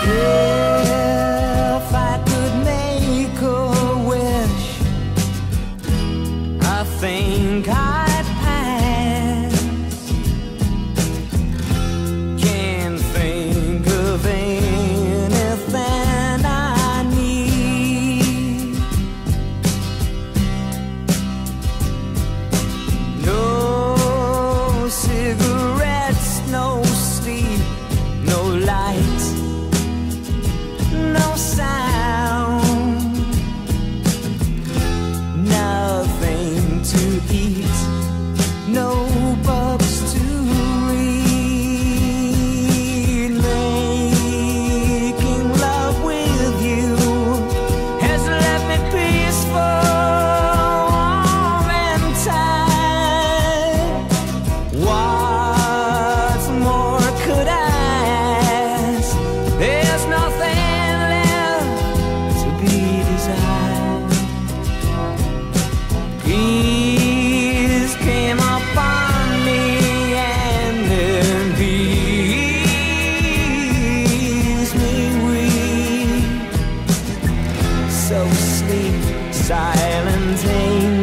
If I could make a wish, I think I'd pass. Can't think of anything I need. No cigarettes, no sleep. so sleep, silent pain.